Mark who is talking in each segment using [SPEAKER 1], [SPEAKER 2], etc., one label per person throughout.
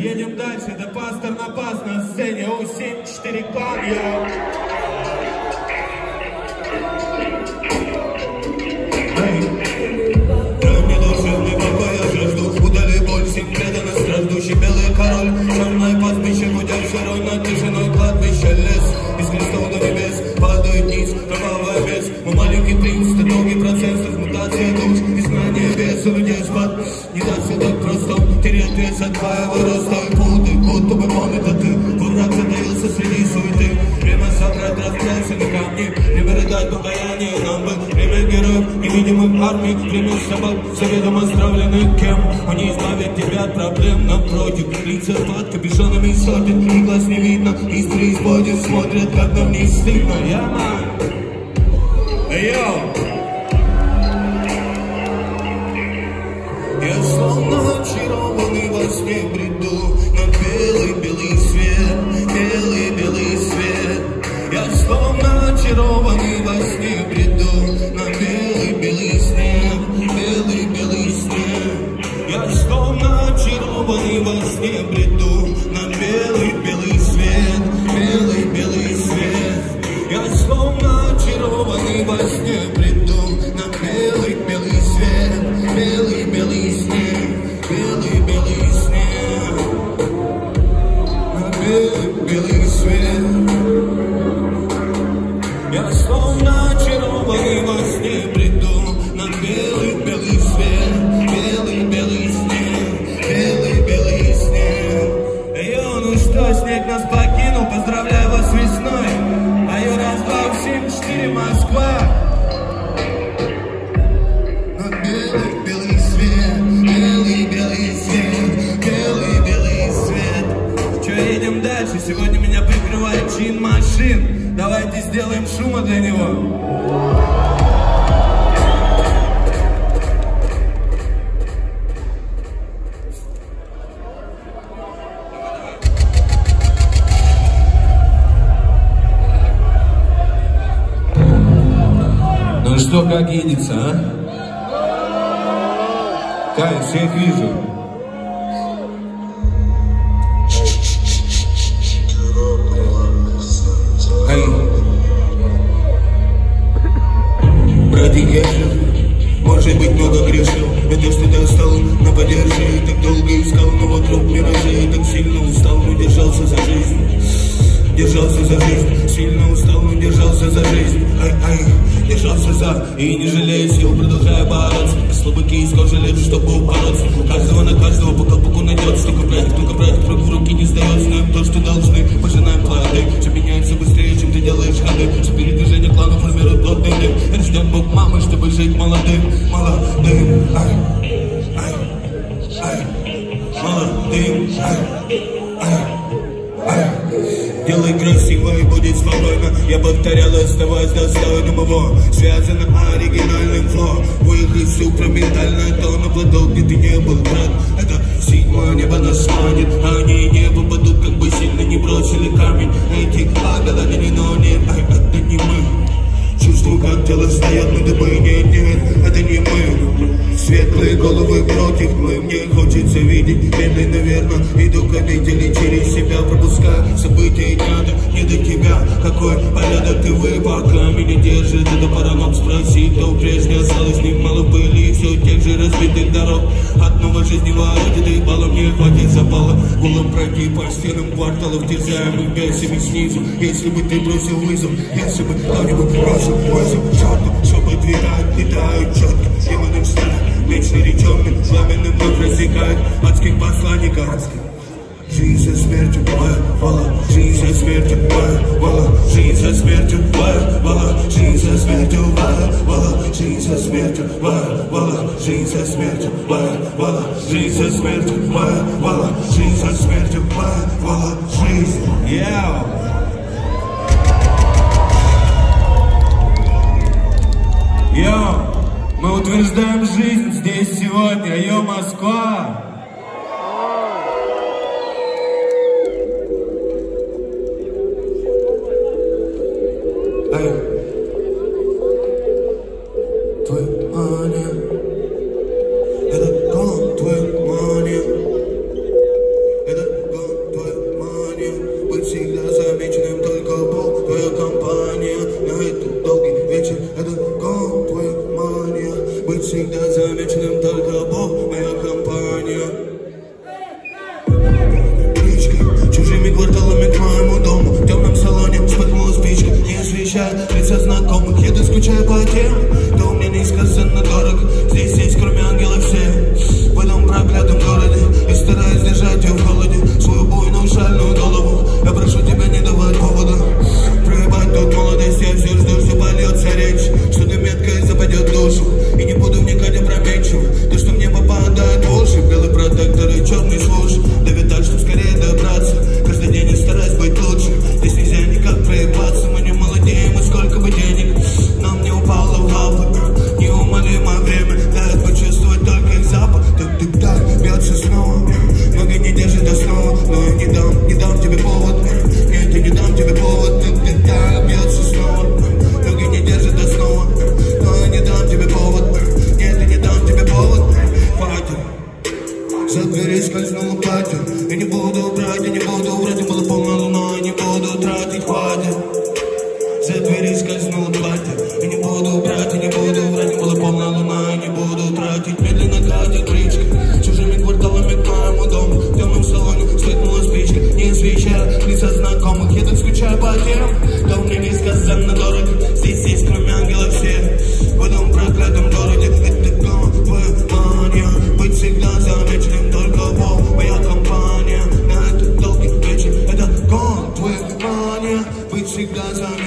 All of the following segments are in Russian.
[SPEAKER 1] едем дальше. Это пастор на пас на сцене. У-7-4 клан, йоу.
[SPEAKER 2] Кроме душевный покой я белый король. Черное пастбище, гудел сырой над тишиной Из крестов до небес падает низ, кровавая Мы маленький принц, долгий процесс Трансмутация душ и знание веса спад Не даться так просто терять вес от твоего невидимых армий Время собак заведомо стравленных кем? Он не избавит тебя от проблем Напротив, лица под капюшонами сотен И глаз не видно, из преисподней Смотрят, как нам не стыдно. Я Йоу
[SPEAKER 1] шума для него. Ну что, как едется, а? Кайф, всех вижу.
[SPEAKER 2] За и не жалея сил Продолжая бороться, слабаки из кожи лезут, чтобы упороться У каждого на каждого по колпаку найдется Только проект, только проект, враг в руки не сдается. Знаем то, что должны, пожинаем плоды. Все меняется быстрее, чем ты делаешь ходы. Все передвижение кланов формирует плотный дым Рожден Бог мамы, чтобы жить молодым, молодым. Ай, ай, ай, молодым. Ай Делай красиво и будет спокойно Я повторял, оставаясь достойным его Связано оригинальным фло. Выиграй супраментальное то на платок, где ты не был, брат. Это седьмое небо нас манит Они не попадут, как бы сильно не бросили камень. Эти лагодали не но нет, ай, это не мы Чувствую, как тело встает на дыбы Нет, нет, это не мы Светлые головы против тьмы Мне хочется видеть. Медленно, верно Иду к обители через себя Пропуская события дня Не до тебя, какой порядок ты вы Пока меня по стенам кварталов Терзаемых бесами снизу. Если бы ты бросил вызов Если бы кто-нибудь бросил вызов Черту, чтобы двигать, летают четко Демоны встали, меч нареченный Пламенным вновь рассекает адских посланников Жизнь со смертью воевала, жизнь со смертью воевала, жизнь со смертью воевала, жизнь со смертью воевала, жизнь со смертью воевала, жизнь жизнь со смертью воевала, жизнь жизнь.
[SPEAKER 1] Яу! Йо! Мы утверждаем жизнь здесь сегодня. Йо, Москва!
[SPEAKER 2] 哎 she does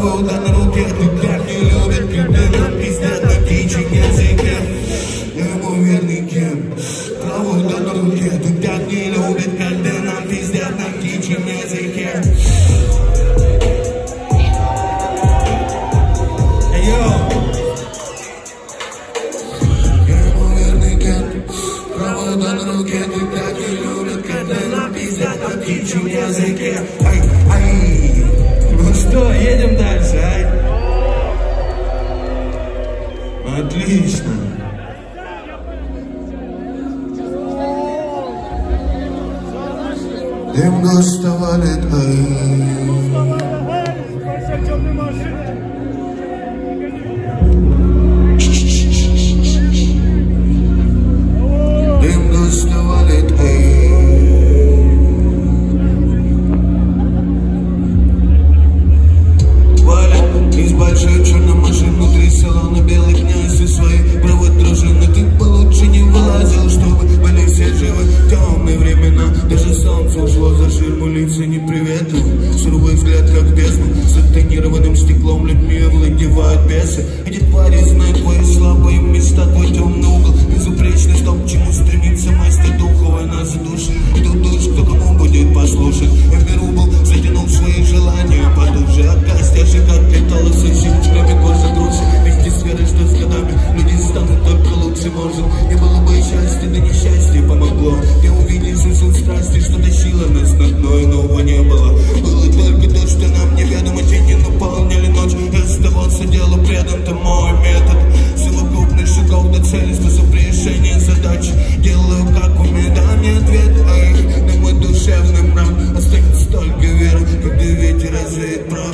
[SPEAKER 2] Bravo, интересы. Эти твари знают твои слабые места, твой темный угол. Безупречный стоп, чему
[SPEAKER 3] sweet prah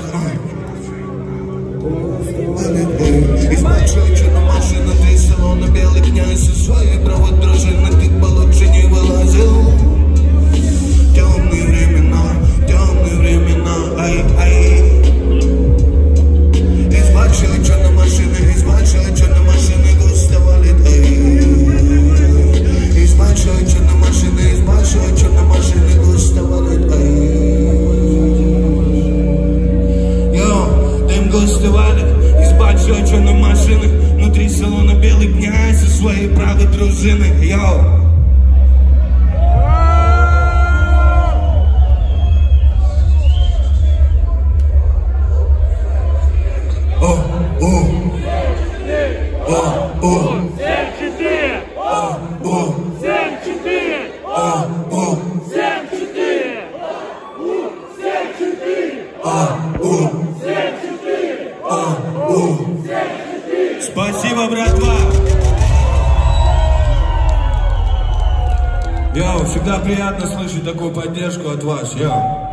[SPEAKER 2] Izbačio ću
[SPEAKER 3] na mašinu, ti sam
[SPEAKER 2] ona
[SPEAKER 3] bijeli knjaj
[SPEAKER 2] sa
[SPEAKER 1] svoje pravo družine Всегда приятно слышать такую поддержку от вас,
[SPEAKER 2] я.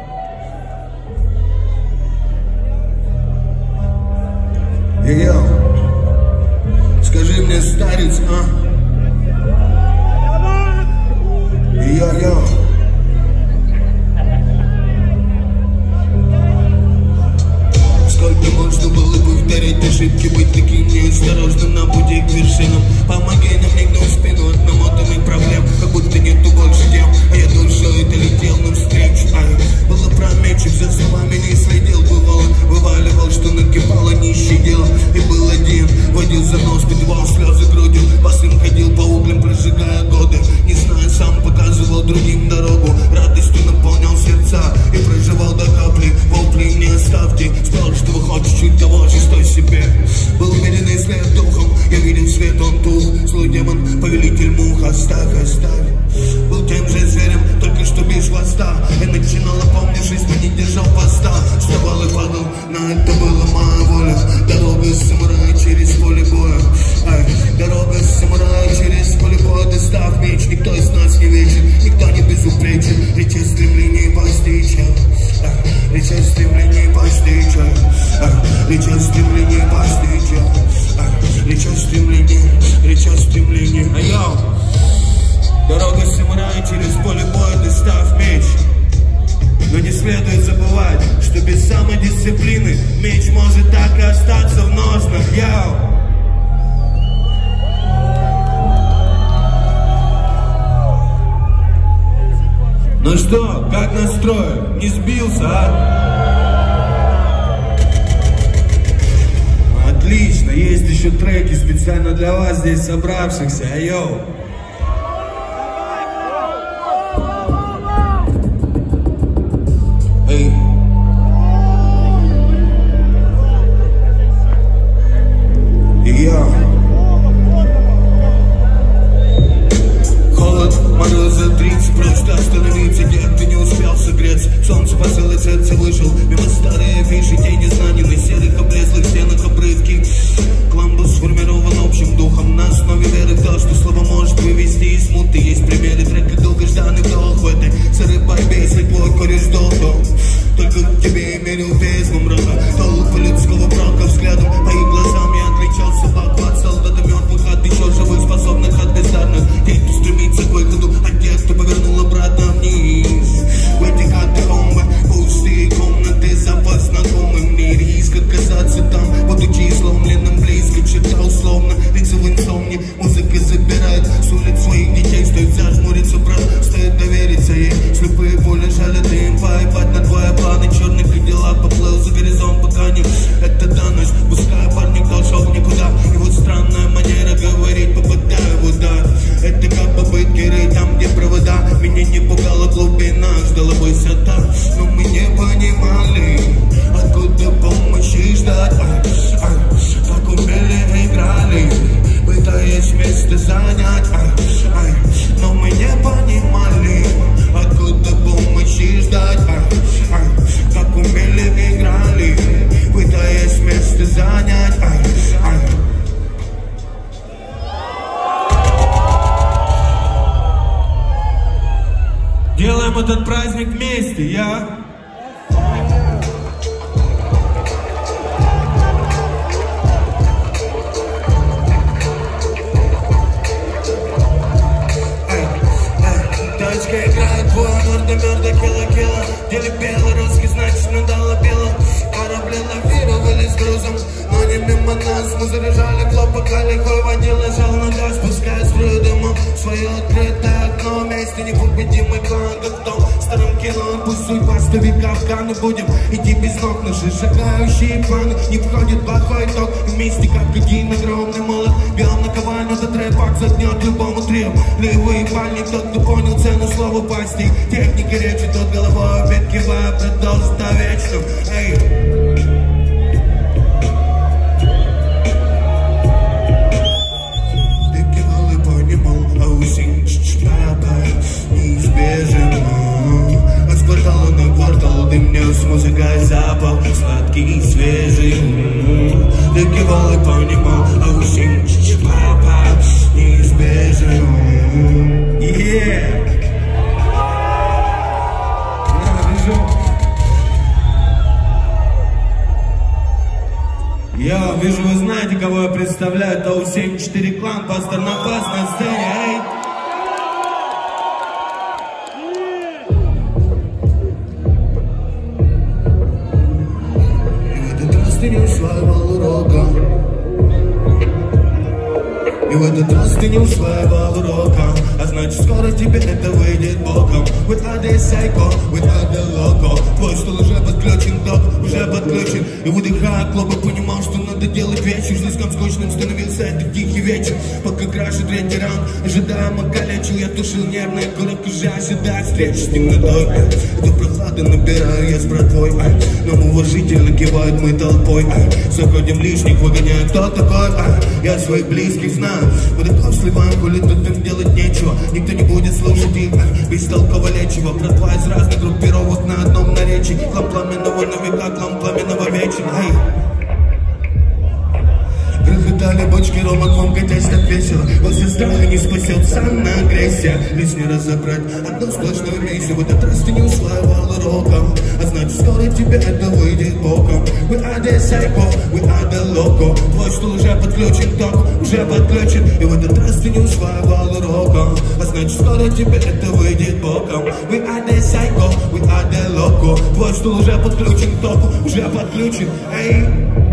[SPEAKER 1] You Ну что, как настрой? Не сбился, а? Отлично, есть еще треки специально для вас здесь собравшихся,
[SPEAKER 2] айоу. проведем этот праздник вместе, я... Девочка играет твой морда, мерда, кила, кила Деле белый, русский, значит, надала Корабли лавировали с грузом. Но не мимо нас Мы заряжали хлопока лихой водил Лежал на газ, пускай струю дымом Свое открытое окно Вместе непобедимый клан Как в том старом кино Пусть судьба ставика в каны Будем идти без ног Наши шагающие планы Не входит плохой итог Вместе как один огромный молот Бьем на ковальню Этот рэпак загнет любому трио Левый пальник Тот, кто понял цену слова пасти Техника речи Тот головой опять кивая Продолжит до вечным Эй, вечер Слишком скучным становился этот тихий вечер Пока крашит третий раунд, ожидаемо калечил Я тушил нервный курок, уже ожидая встреч с темнотой Эту прохладу набираю я с братвой ай. Нам уважительно кивают мы толпой ай. Заходим лишних, выгоняем кто такой ай. Я своих близких знаю Мы таков сливаем, хули тут им делать нечего Никто не будет слушать их ай. Бестолково лечиво Братва из разных группировок на одном наречии Клам пламенного на века, клам пламенного вечера ай. Грохотали бочки рома, к вам катясь так весело После страха не спасет санная агрессия Лишь не разобрать одно сплошное месиво В этот раз ты не усваивал уроков А значит скоро тебе это выйдет боком. We are the psycho, we are the loco Твой стул уже подключен, ток уже подключен. И в этот раз ты не усваивал уроков А значит скоро тебе это выйдет боком. We are the psycho, we are the loco Твой стул уже подключен, ток уже подключен. Эй!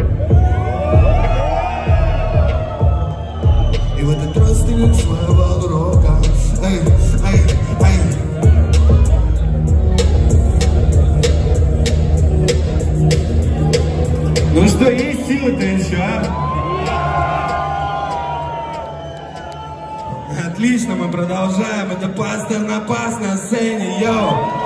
[SPEAKER 1] Продолжаем. Это пастор на пас на сцене, йоу!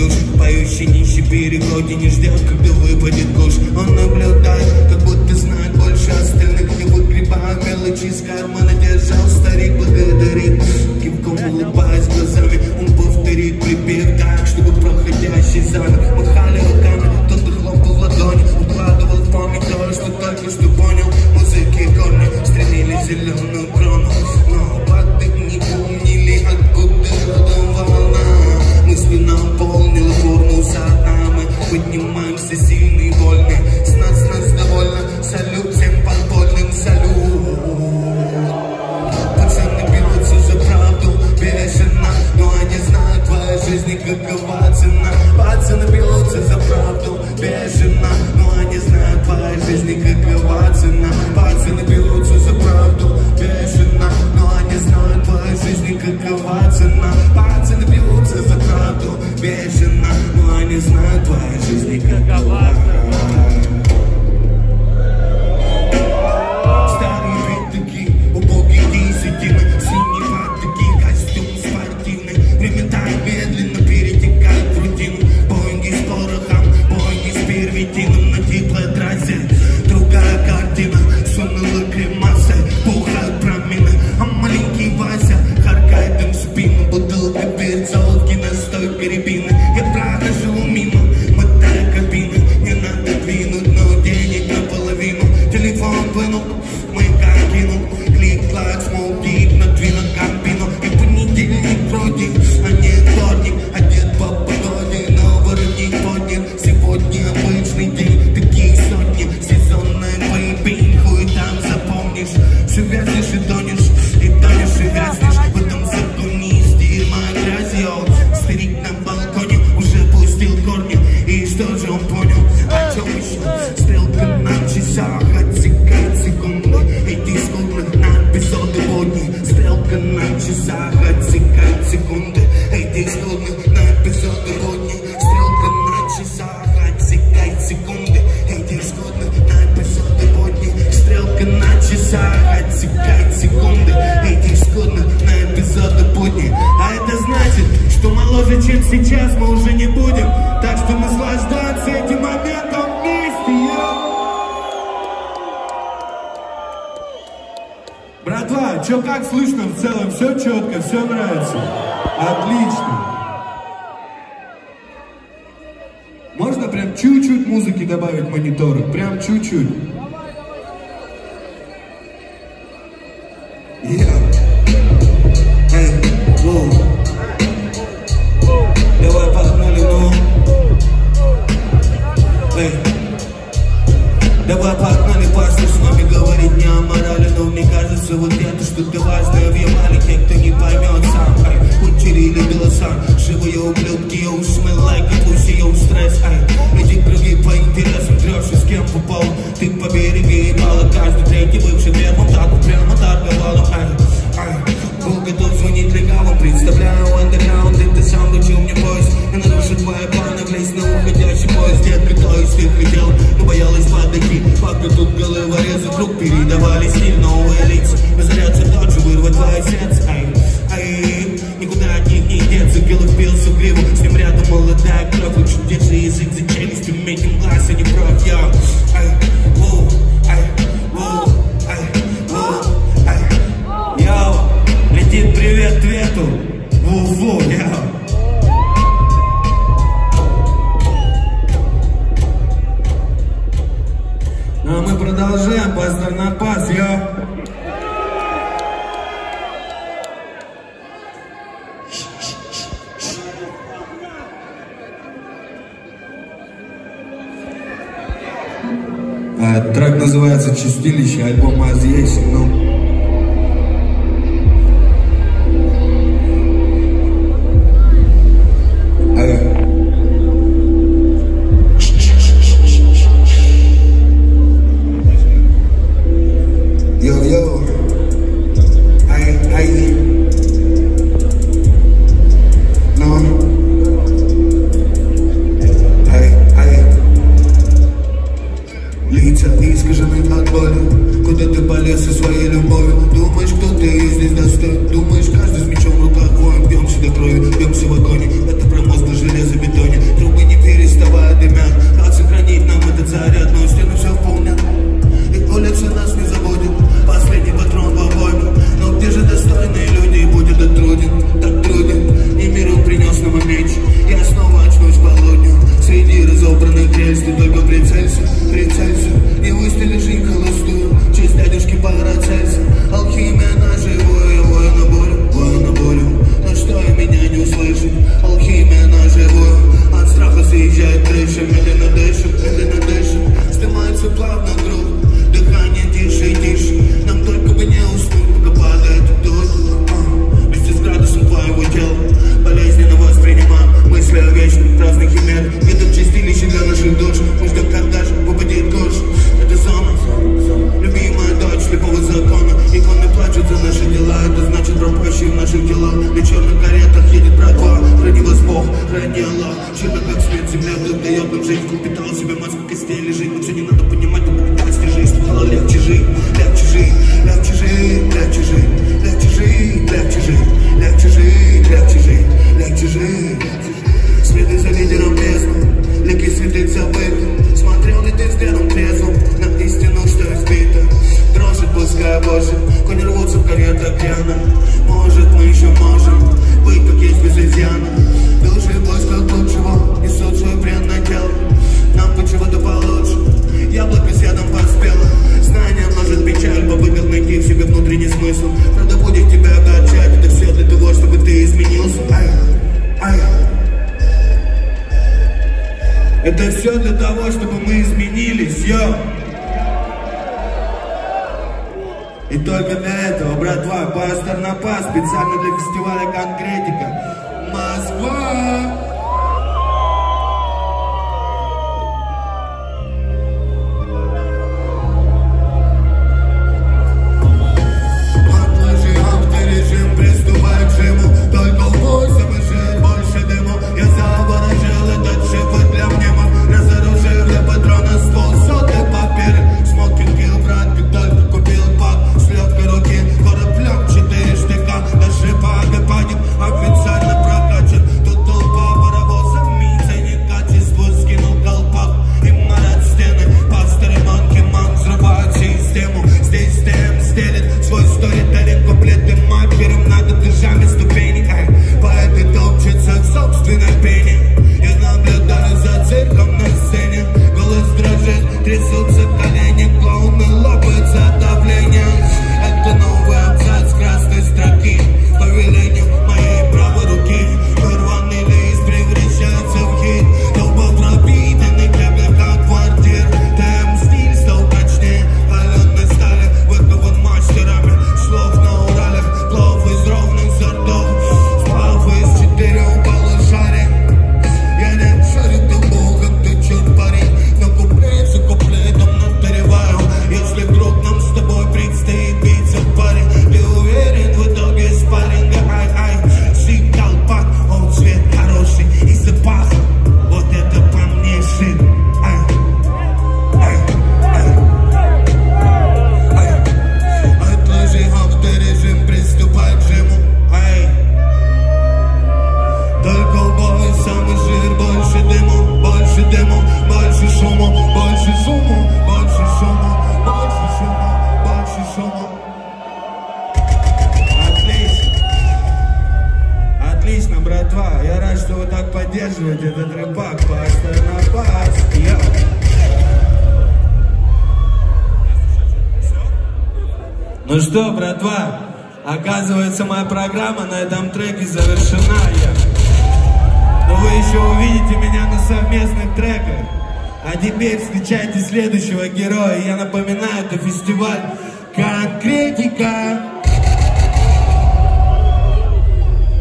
[SPEAKER 2] Душ Поющий нищий перегоди не ждет, когда выпадет куш Он наблюдает, как будто знает больше остальных. Не выгребая мелочи из кармана Держал старик, благодарит. Кивком повторяет
[SPEAKER 1] Братва, что как слышно в целом? Все четко, все нравится? Отлично. Можно прям чуть-чуть музыки добавить мониторы? Прям чуть-чуть.
[SPEAKER 2] головорез вокруг передавали им новые лица Разорется тот вырвать твое сердце Ай, ай, никуда от них не деться Белых впился в гриву, с ним рядом молодая кровь. Лучше держи язык. За челюсть, уметь им глаз, а не что, братва, оказывается, моя программа на этом треке завершена. Я. Но вы еще увидите меня на совместных треках. А теперь встречайте следующего героя. Я напоминаю, это фестиваль «Конкретика».